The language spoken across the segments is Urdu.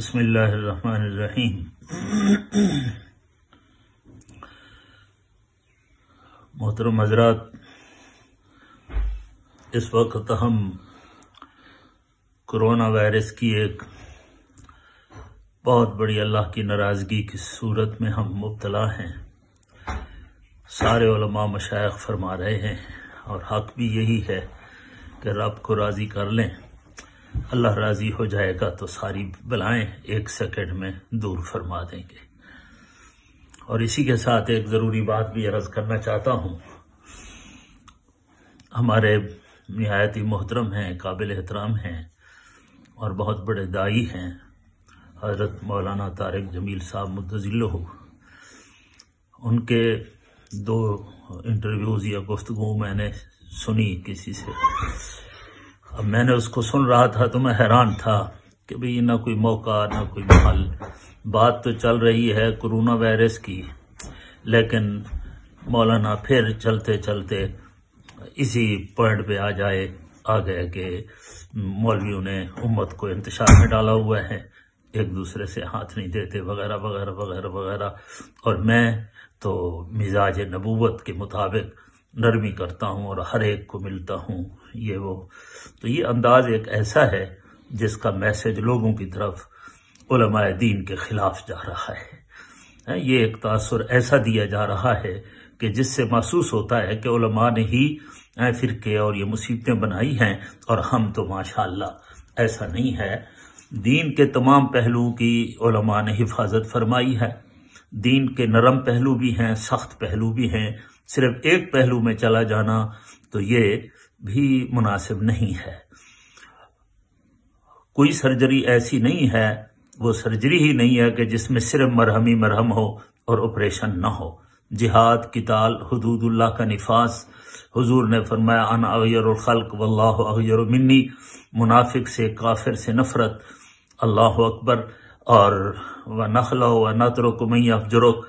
بسم اللہ الرحمن الرحیم۔ محترم حضرات، اس وقت ہم کرونا وائرس کی ایک بہت بڑی اللہ کی ناراضگی کی صورت میں ہم مبتلا ہیں۔ سارے علماء مشائق فرما رہے ہیں اور حق بھی یہی ہے کہ رب کو راضی کر لیں۔ اللہ راضی ہو جائے گا تو ساری بلائیں ایک سیکنڈ میں دور فرما دیں گے۔ اور اسی کے ساتھ ایک ضروری بات بھی عرض کرنا چاہتا ہوں۔ ہمارے نہایتی محترم ہیں، قابل احترام ہیں اور بہت بڑے دائی ہیں، حضرت مولانا طارق جمیل صاحب متضل ہو۔ ان کے دو انٹرویوز یا گفتگو میں نے سنی کسی سے۔ میں نے اس کو سن رہا تھا تو میں حیران تھا کہ بھئی نہ کوئی موقع، نہ کوئی محل۔ بات تو چل رہی ہے کرونا وائرس کی، لیکن مولانا پھر چلتے چلتے اسی پوائنٹ پہ آ جائے، آ گئے کہ مولویوں نے امت کو انتشار میں ڈالا ہوا ہے، ایک دوسرے سے ہاتھ نہیں دیتے، وغیرہ وغیرہ وغیرہ وغیرہ۔ اور میں تو مزاج نبوت کے مطابق نرمی کرتا ہوں اور ہر ایک کو ملتا ہوں، یہ وہ۔ تو یہ انداز ایک ایسا ہے جس کا میسج لوگوں کی طرف علماء دین کے خلاف جا رہا ہے۔ یہ ایک تاثر ایسا دیا جا رہا ہے کہ جس سے محسوس ہوتا ہے کہ علماء نے ہی فرقے اور یہ مصیبتیں بنائی ہیں اور ہم تو ماشاءاللہ ایسا نہیں ہے۔ دین کے تمام پہلو کی علماء نے حفاظت فرمائی ہے۔ دین کے نرم پہلو بھی ہیں، سخت پہلو بھی ہیں۔ صرف ایک پہلو میں چلا جانا تو یہ بھی مناسب نہیں ہے۔ کوئی سرجری ایسی نہیں ہے، وہ سرجری ہی نہیں ہے کہ جس میں صرف مرہمی مرہم ہو اور آپریشن نہ ہو۔ جہاد کتال حدود اللہ کا نفاذ حضور نے فرمایا ان اغیر الخلق واللہ اغیر منی۔ منافق سے کافر سے نفرت۔ اللہ اکبر۔ اور و نخل و نتر کو میں افجرک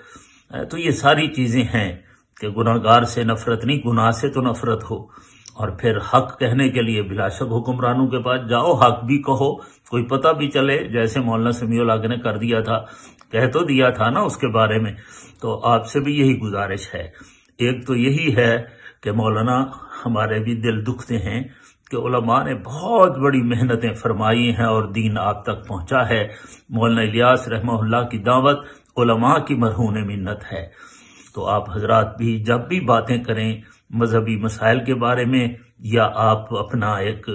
تو یہ ساری چیزیں ہیں۔ کہ گناہ گار سے نفرت نہیں، گناہ سے تو نفرت ہو۔ اور پھر حق کہنے کے لیے بلا شک حکمرانوں کے پاس جاؤ، حق بھی کہو۔ کوئی پتہ بھی چلے، جیسے مولانا سمیع اللہ نے کر دیا تھا۔ کہہ تو دیا تھا نا اس کے بارے میں۔ تو آپ سے بھی یہی گزارش ہے۔ ایک تو یہی ہے کہ مولانا، ہمارے بھی دل دکھتے ہیں کہ علماء نے بہت بڑی محنتیں فرمائی ہیں اور دین آپ تک پہنچا ہے۔ مولانا الیاس رحمہ اللہ کی دعوت علماء کی مرہون منت ہے۔ تو آپ حضرات بھی جب بھی باتیں کریں مذہبی مسائل کے بارے میں، یا آپ اپنا ایک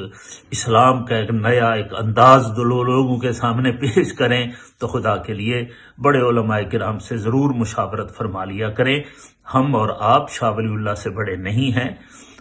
اسلام کا ایک نیا ایک انداز دلو لوگوں کے سامنے پیش کریں، تو خدا کے لیے بڑے علماء کرام سے ضرور مشاورت فرما لیا کریں۔ ہم اور آپ شاہ ولی اللہ سے بڑے نہیں ہیں۔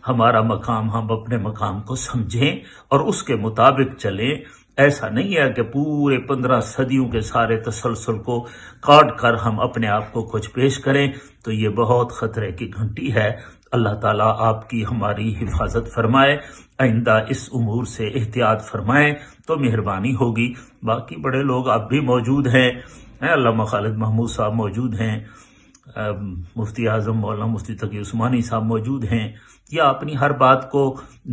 ہمارا مقام، ہم اپنے مقام کو سمجھیں اور اس کے مطابق چلیں۔ ایسا نہیں ہے کہ پورے پندرہ صدیوں کے سارے تسلسل کو کاٹ کر ہم اپنے آپ کو کچھ پیش کریں، تو یہ بہت خطرے کی گھنٹی ہے۔ اللہ تعالیٰ آپ کی ہماری حفاظت فرمائے، آئندہ اس امور سے احتیاط فرمائے تو مہربانی ہوگی۔ باقی بڑے لوگ اب بھی موجود ہیں۔ علامہ خالد محمود صاحب موجود ہیں۔ مفتی اعظم مولانا مفتی تقی عثمانی صاحب موجود ہیں، یا اپنی ہر بات کو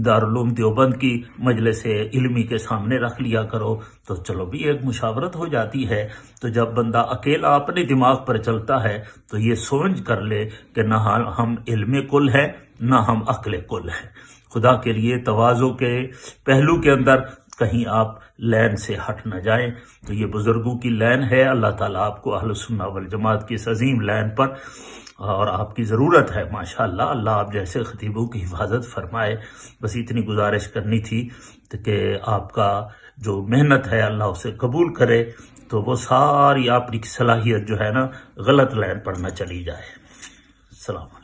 دارالعلوم دیوبند کی مجلس علمی کے سامنے رکھ لیا کرو، تو چلو بھی ایک مشاورت ہو جاتی ہے۔ تو جب بندہ اکیلا اپنے دماغ پر چلتا ہے، تو یہ سوچ کر لے کہ نہ ہم علم کل ہے نہ ہم عقل کل ہے خدا کے لیے توازوں کے پہلو کے اندر کہیں آپ لین سے ہٹ نہ جائیں۔ تو یہ بزرگوں کی لین ہے۔ اللہ تعالیٰ آپ کو اہل سنہ والجماعت کی عظیم لین پر اور آپ کی ضرورت ہے، ماشاءاللہ۔ اللہ آپ جیسے خطیبوں کی حفاظت فرمائے۔ بس اتنی گزارش کرنی تھی کہ آپ کا جو محنت ہے، اللہ اسے قبول کرے تو وہ ساری آپ کی صلاحیت جو ہے نا، غلط لین پر نہ چلی جائے۔ السلام